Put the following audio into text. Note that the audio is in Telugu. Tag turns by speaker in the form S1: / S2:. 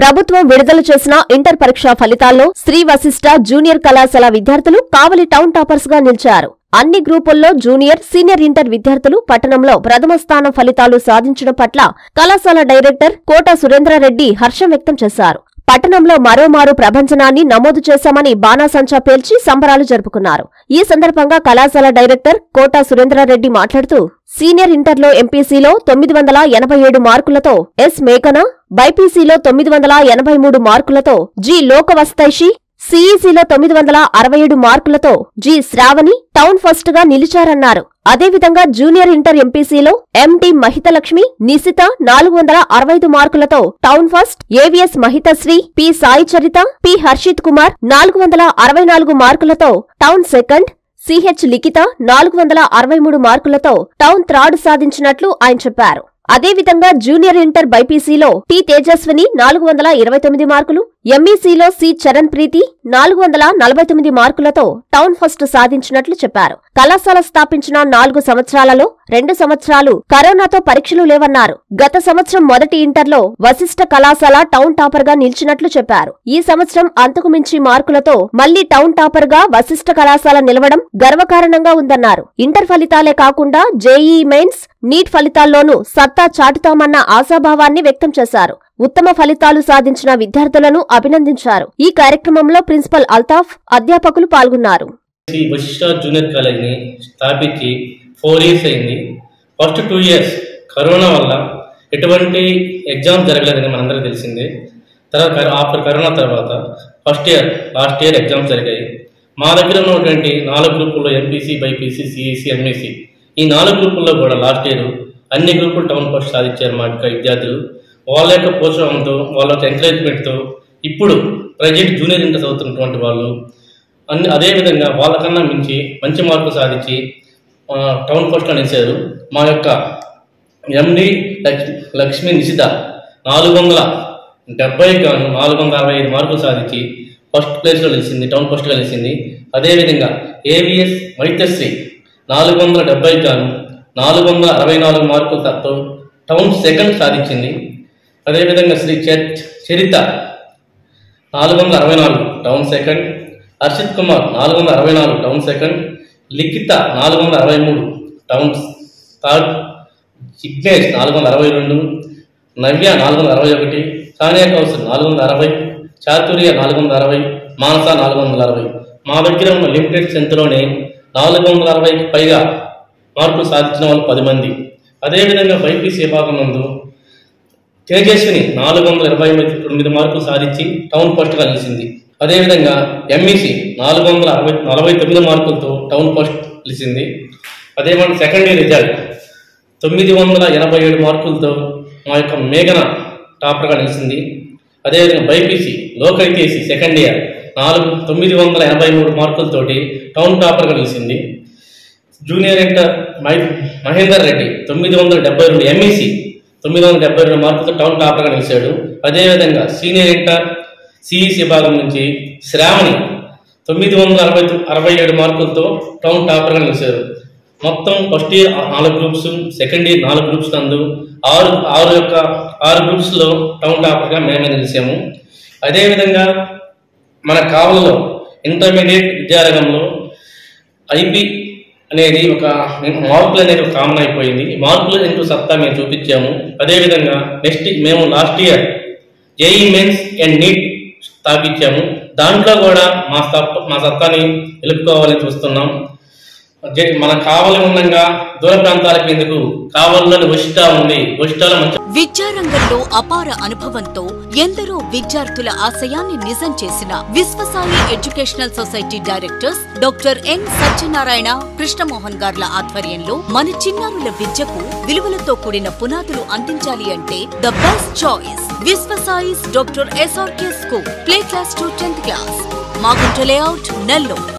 S1: ప్రభుత్వం విడుదల చేసిన ఇంటర్ పరీక్షా ఫలితాల్లో శ్రీ వశిష్ట జూనియర్ కళాశాల విద్యార్థులు కావలి టౌన్ టాపర్స్గా నిలిచారు. అన్ని గ్రూపుల్లో జూనియర్ సీనియర్ ఇంటర్ విద్యార్థులు పట్టణంలో ప్రథమ స్థానం ఫలితాలు సాధించడం పట్ల కళాశాల డైరెక్టర్ కోట సురేంద్రారెడ్డి హర్షం వ్యక్తం చేశారు. పట్టణంలో మరోమారు ప్రభంజనాన్ని నమోదు చేశామని బాణాసంచా పేల్చి సంబరాలు జరుపుకున్నారు. ఈ సందర్భంగా కళాశాల డైరెక్టర్ కోట సురేంద్రారెడ్డి మాట్లాడుతూ సీనియర్ ఇంటర్లో ఎంపీసీలో తొమ్మిది వందల ఎనభై ఏడు మార్కులతో ఎస్ మేఘన బైపీసీలో తొమ్మిది వందల ఎనభై మూడు మార్కులతో జి లోకవస్తైషి సిఈసీలో తొమ్మిది వందల అరవై ఏడు మార్కులతో జి శ్రావణి టౌన్ ఫస్ట్గా నిలిచారన్నారు. అదేవిధంగా జూనియర్ ఇంటర్ ఎంపీసీలో ఎండి మహితలక్ష్మి నిశిత నాలుగు వందల అరవై ఐదు మార్కులతో town first AVS Mahithasri P Sai Charitha P Harshith Kumar నాలుగు వందల అరవై నాలుగు మార్కులతో టౌన్ సెకండ్ సిహెచ్ లిఖిత నాలుగు వందల అరవై మూడు మార్కులతో టౌన్ థర్డ్ సాధించినట్లు ఆయన చెప్పారు. అదేవిధంగా జూనియర్ ఇంటర్ బైపీసీలో టి తేజస్విని నాలుగు వందల ఇరవై తొమ్మిది మార్కులు ఎంఈసీలో సి చరణ్ ప్రీతి నాలుగు వందల నలభై తొమ్మిది మార్కులతో టౌన్ ఫస్ట్ సాధించినట్లు చెప్పారు. కళాశాల స్థాపించిన నాలుగు సంవత్సరాలలో రెండు సంవత్సరాలు కరోనాతో పరీక్షలు లేవన్నారు. గత సంవత్సరం మొదటి ఇంటర్లో వశిష్ఠ కళాశాల టౌన్ టాపర్గా నిలిచినట్లు చెప్పారు. ఈ సంవత్సరం అంతకు మించి మార్కులతో మళ్ళీ టౌన్ టాపర్గా వశిష్ఠ కళాశాల నిలవడం గర్వకారణంగా ఉందన్నారు. ఇంటర్ ఫలితాలే కాకుండా జేఈ మెయిన్స్ నీట్ ఫలితాల్లోనూ సత్తా చాటుతామన్న ఆశాభావాన్ని వ్యక్తం చేశారు. ఉత్తమ ఫలితాలు సాధించిన విద్యార్థులను అభినందించారు. ఈ కార్యక్రమంలో ప్రిన్సిపల్ అల్తాఫ్ అధ్యాపకులు పాల్గొన్నారు.
S2: వశిష్ట జూనియర్ కాలేజ్ని స్థాపించి ఫోర్ ఇయర్స్ అయింది. ఫస్ట్ టూ ఇయర్స్ కరోనా వల్ల ఎటువంటి ఎగ్జామ్ జరగలేదని మనందరికీ తెలిసిందే. తర్వాత ఆఫ్టర్ కరోనా తర్వాత first year last year exams జరిగాయి. మా దగ్గర ఉన్నటువంటి నాలుగు గ్రూపుల్లో ఎంపీసీ బైపీసీ సిఈసీ ఎంఈసీ ఈ నాలుగు గ్రూపుల్లో కూడా లాస్ట్ ఇయర్ అన్ని గ్రూపులు టౌన్ ఫస్ట్ సాధించారు మా యొక్క విద్యార్థులు. వాళ్ళ యొక్క ప్రోత్సాహంతో వాళ్ళ యొక్క ఎంకరేజ్మెంట్తో ఇప్పుడు ప్రజెంట్ జూనియర్ ఇంటర్ చదువుతున్నటువంటి వాళ్ళు అన్ని అదేవిధంగా వాళ్ళకన్నా మించి మంచి మార్కులు సాధించి టౌన్ పోస్ట్లో నిలిచారు మా యొక్క ఎండి లక్ష్మీ నిశిత నాలుగు వందల డెబ్బై గాను నాలుగు వందల అరవై ఐదు మార్కులు సాధించి ఫస్ట్ ప్లేస్లో నిలిచింది టౌన్ పోస్ట్లో నిలిచింది. అదేవిధంగా ఏవిఎస్ వైద్యశ్రీ నాలుగు వందల డెబ్బై గాను నాలుగు వందల అరవై నాలుగు మార్కులతో టౌన్ సెకండ్ సాధించింది. అదేవిధంగా శ్రీ చరిత నాలుగు వందల అరవై నాలుగు టౌన్ సెకండ్ హర్షిత్ కుమార్ నాలుగు వందల అరవై నాలుగు టౌన్ సెకండ్ లిఖిత నాలుగు వందల అరవై మూడు టౌన్ థర్డ్ జిగ్నేష్ నాలుగు వందల అరవై రెండు నవ్య నాలుగు వందల అరవై ఒకటి సానియా కౌశల్ నాలుగు వందల అరవై చాతుర్య నాలుగు వందల అరవై మానస నాలుగు వందల అరవై మా దగ్గర ఉన్న లిమిటెడ్ స్ట్రెంత్లోనే నాలుగు వందల అరవైకి పైగా మార్కులు సాధించిన వాళ్ళు పది మంది. అదేవిధంగా బైపీసీ భాగం నందు తేజస్విని నాలుగు వందల ఇరవై తొమ్మిది మార్కులు సాధించి టౌన్ ఫస్ట్గా నిలిచింది. అదేవిధంగా ఎంఈసి నాలుగు వందల అరవై నలభై తొమ్మిది మార్కులతో టౌన్ ఫస్ట్ నిలిచింది. అదేవిధంగా సెకండ్ ఇయర్ రిజల్ట్ తొమ్మిది వందల ఎనభై ఏడు మార్కులతో మా యొక్క మేఘన టాపర్గా నిలిచింది. అదేవిధంగా బైపీసీ లోకైతేసి సెకండ్ ఇయర్ నాలుగు తొమ్మిది వందల ఎనభై మూడు మార్కులతోటి టౌన్ టాపర్గా నిలిచింది. జూనియర్ ఇంటర్ మహేందర్ రెడ్డి తొమ్మిది వందల డెబ్బై రెండు ఎంఈసీ తొమ్మిది వందల డెబ్బై రెండు మార్కులతో టౌన్ టాపర్గా నిలిచాడు. అదేవిధంగా సీనియర్ ఇంటర్ సిఈసి విభాగం నుంచి శ్రావణి తొమ్మిది వందల అరవై అరవై ఏడు మార్కులతో టౌన్ టాపర్గా నిలిచారు. మొత్తం ఫస్ట్ ఇయర్ నాలుగు గ్రూప్స్ సెకండ్ ఇయర్ నాలుగు గ్రూప్స్ నందు ఆరు ఆరు యొక్క ఆరు గ్రూప్స్లో టౌన్ టాపర్గా మేమే నిలిచాము. అదేవిధంగా మన కావలలో ఇంటర్మీడియట్ విద్యారంగంలో ఐపీ అనేది ఒక మార్కులు అనేది ఒక కామన్ అయిపోయింది. మార్కులు ఇంటూ సత్తా మేము చూపించాము. అదేవిధంగా నెక్స్ట్ మేము last year JEE mains and NEET స్థాపించాము. దాంట్లో కూడా మా సత్తా మా సత్తాని నిలుపుకోవాలని చూస్తున్నాం. మన కావలి ఉండంగా దూర ప్రాంతాలకు ఎందుకు? కావలిలోని వశిష్ట ఉంది వశిష్టాలో మంచి
S3: విద్యారంగంలో అపార అనుభవంతో ఎందరో విద్యార్థుల ఆశయాన్ని నిజం చేసిన Viswasai educational society directors doctor N Satyanarayana Krishnamohan గార్ల ఆధ్వర్యంలో మన చిన్నారుల విద్యకు విలువలతో కూడిన పునాదులు అందించాలి అంటే the best choice విశ్వసాయిస్ doctor SRK school play class to tenth class. Magunta layout Nellore.